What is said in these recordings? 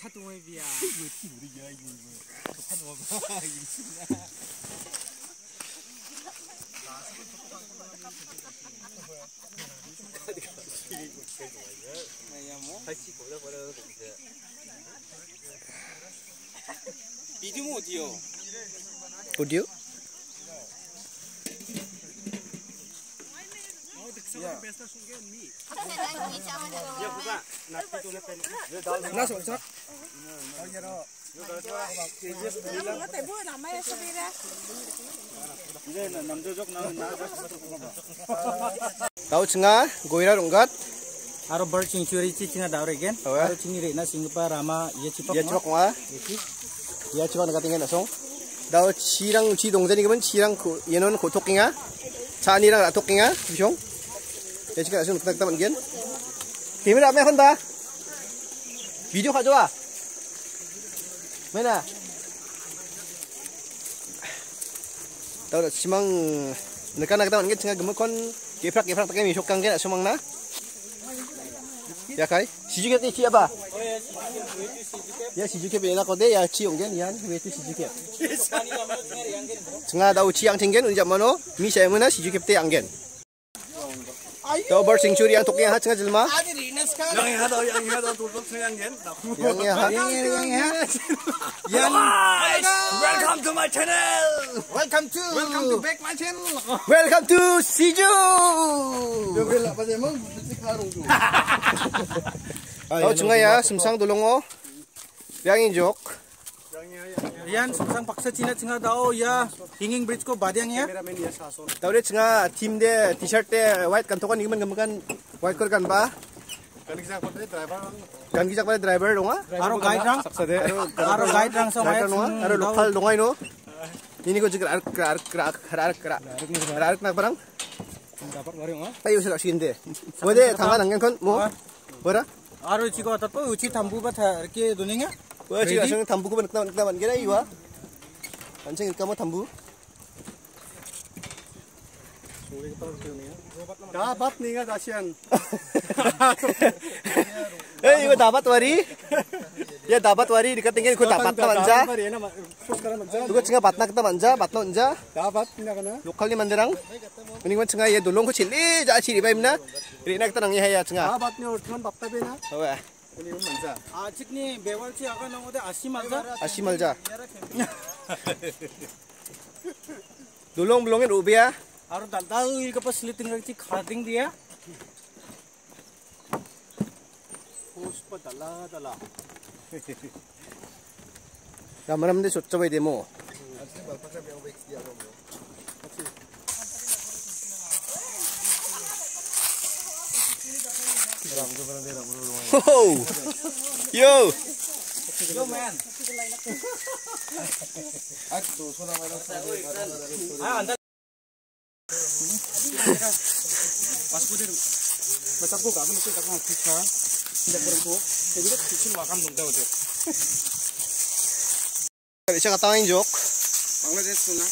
타동의 비야. 비디오 어디요? Audio? 나서 자. Tau cenga, goira runggat. Aro bird cing curi cing cenga daur again. Aro cing iri na sing pa rama ya cipak. Ya cipak nga. Ya cipak na katingin na song. Tau cirang ci dong zani kapan cirang ko yenon ko tokinga. Cani rang tokinga, bisong. Ya cipak na song tak taman gen. Kimi rak mekon ba? Video kak jawa. Mana? Tahu tak simang Nekan nak kita mungkin cenga gemuk kon geprak geprak pakai misok kang kena sumang na. Ya kai, sijuke ti siapa? Ya sijuke bela kode ya ci onggen yan wetu sijuke. Cenga dau ci yang cenggen unjak mano mi saya mana sijuke te anggen. Tau bird sanctuary yang toknya ha cenga jelma. Yang ada yang ada tutup yang gen. Yang ya ha. Yan. Welcome to my channel. Welcome to. Welcome to back my channel. Welcome to Siju. Bela apa emang betik larung tu. Tau cenga ya semsang dolongo. Yang injok. Yan samsang paksa cina cinga dao ya hinging bridge ko badyang ya. Tahu deh cenga tim deh t-shirt deh white kantokan ini kan white kor kan ba. gangi sak pare driver donga aro guide rang aro guide rang so mai aro lokal donga ino ini ko jikra kra kra kra kra kra nak barang dapat ngari nga tayo sila sinde wede tanga nangen kon mo bora aro chigo ta to uchi thambu ba tha ke duninga ko chigo sang thambu ko nakna nakna ban gera iwa ancheng ikamo thambu Dapat nih kan Asian. Eh, iwa dapat wari. Ya dapat wari dekat tinggal ikut dapat na manja. Juga cenga batna kita manja, batna manja. Dapat nih kan. Lokal ni mandirang. Ini kan cenga ya dolong ko cili, ja cili ba imna. Iri nak tanang ya cenga. Dapat nih urtuan bapta bena. Oh, Ini manja. 아직 니 매월치 아가 나오데 아시 맞아? asyik malja. Dolong belongin ubia. 아로 달달 이거 봐 슬리팅 그렇 Aru dal dal ini kapas liting lagi khating dia. Pos pada dalah. Ya malam ini cuaca demo. Oh, yo. Yo man. Aku tu sudah malas. పసుపుదేరు मैं सबको कहा था मुझे तकना ठीक था जबरन को jadi kan kecil makan dong tahu tuh kalau saya katain jok Bangladesh tuh nah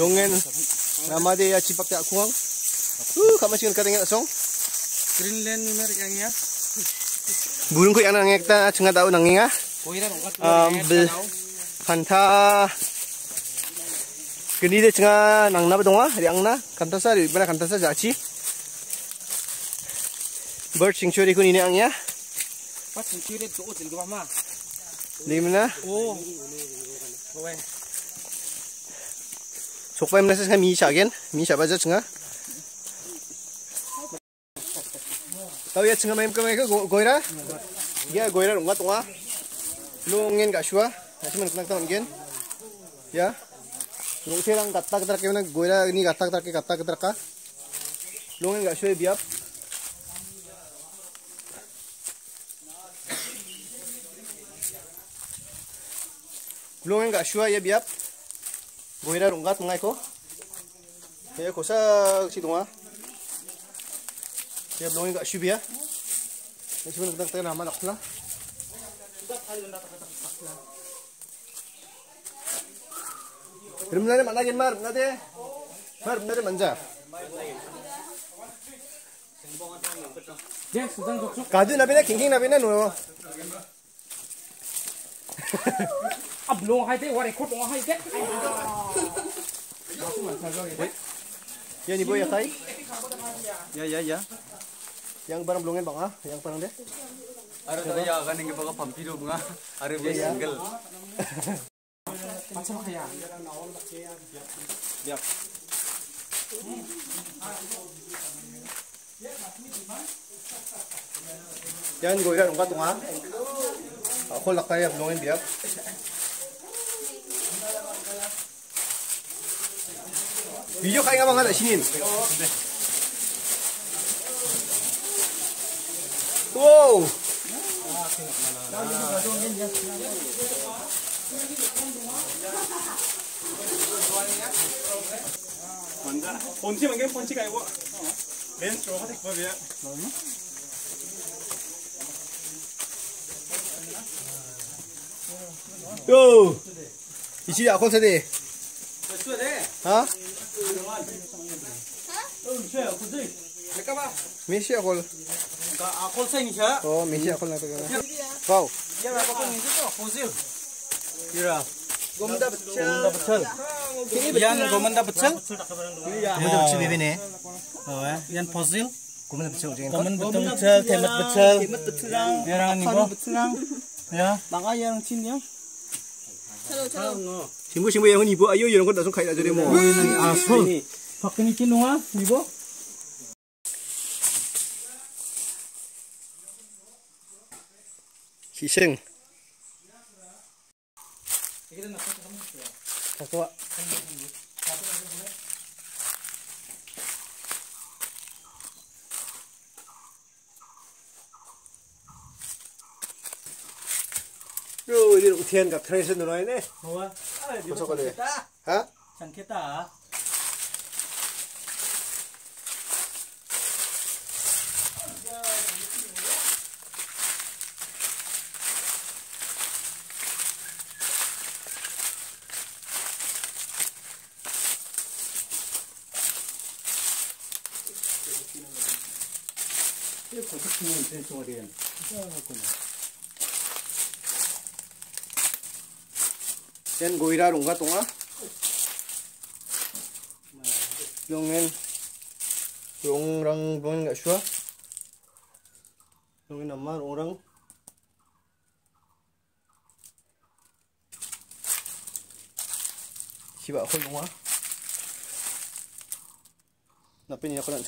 longen nama dia cipak tak kuang uh kamu sih katanya song Greenland ni mereka yang ya burung kau yang nangek tak cengat tahu nanginga ah. um, fanta kanta geni de cenga nangna ba donga ri angna kanta sa ri bana kanta sa? Jachi bird sanctuary ni angya Pas singkire tu util ke mama. limna Oh. Kowe. sokpa imna sa mi sa gen. Mi sa ba ja cenga tau ya cenga maim ka mai ka goira? Ya goira runga tonga lungen ga shua? Asiman knak ta gen? Ya lungserang gatta gatta ke mana goira ini gatta gatta ke gatta gatta ka lungen ga shua biap lungen ga shua ya biap goira runga tonga ko ya kosa si tonga ya lungen ga shubia asiman knak ta nama nakla Rumnade mana gen mar, rumnade. Mar rumnade manja. Dia sedang jok 가드 나비나 Rumahnya mandakin mar, nanti mar dari manja. Kaju nabi na kingking nabi na nuno. Ab long hai deh, warik kot long hai deh. Ya nih boy ya tay. Ya ya ya. Yang barang belumnya bang ah, yang barang deh. Ada saya yang yang kepala pampiro bang ah, ada single. Macam kaya. Yan goira nung katunga. Ako lakay ang belum biak. Video kaya nga mga sinin. Wow! 본티 만개 본티가 이거. 렌스로 하색 법이야. Yo! Isi ako sa di. Ha? Messi ako. Akol saya ni siya. Oh, Messi ako lang taga. Wow. Ya apa pun itu tuh fosil. Ira. Gomda betul. Gomanda betul. Yan gomanda betul. Gomda betul bebe ne. Oh ya, yan fosil. Gomda betul jeng. Gomen betul betul, temat betul. Temat betul. Yang ni bo. Ya. Bangga yang cin ya. 친구 친구 yang ibu ayo 이런 거 나좀 가야 되래 뭐. Ah, 이게 됐나? 벌써 30초야. 갖고 와. 30, 30. 갖고 와, 이거 보내. 요, 이리 우티엔가 편에서 놀아야 네. 좋아. 아, 이거 좋겠다. 어? 좋겠다. 스 누나이네. Oh. Masuk ka deh. Ha? San kita. Yan goira rungga tunga. Yung yan. Yung orang bukan nggak sure. Yung nama orang. Siapa aku lunga. Tapi ni aku nak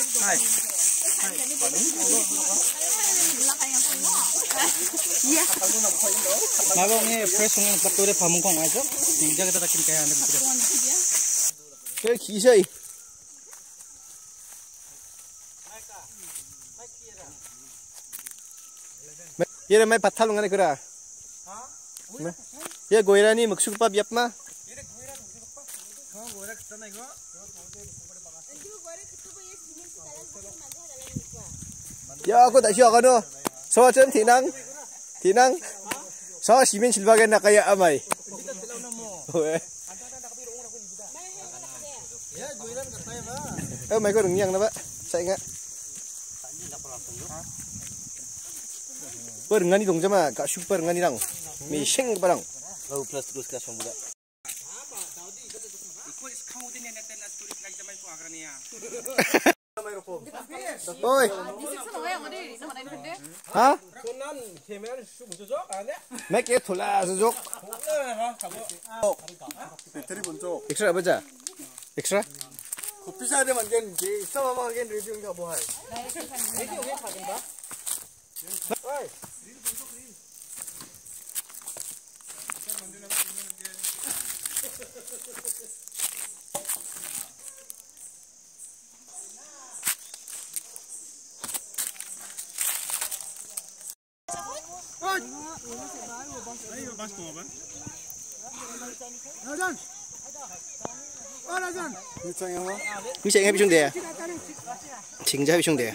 はい。Mago ni fresh ni tak tu le pamung kong aja. Ninja kita takin kaya anda betul. Kau kisah. ये रे मैं पत्थर लूंगा नहीं करा ये गोयरा नहीं मक्सुक पाप यपना ये रे गोयरा हाँ गोयरा कितना नहीं को Ya aku tak syok kano. So macam tinang. Tinang. So simen silbagan na kaya. Eh, oh, may ko ngyang na? Saya nga. Per oh, ngani dong jama, kak super ngani lang. Mising pa lang. Lalu plus terus kau dia lagi zaman. 어이 아? 몇개 돌라서 쪽? 배터리 본쪽 엑스라 보자 엑스라 커피샷에 만든 게 있어마마하게 리뷰인가 뭐하이 네 엑스라 이게 왜 작은가? 어이 가 뭐 할. Mình sẽ nghe bị chung đề. Chính ra bị chung đề.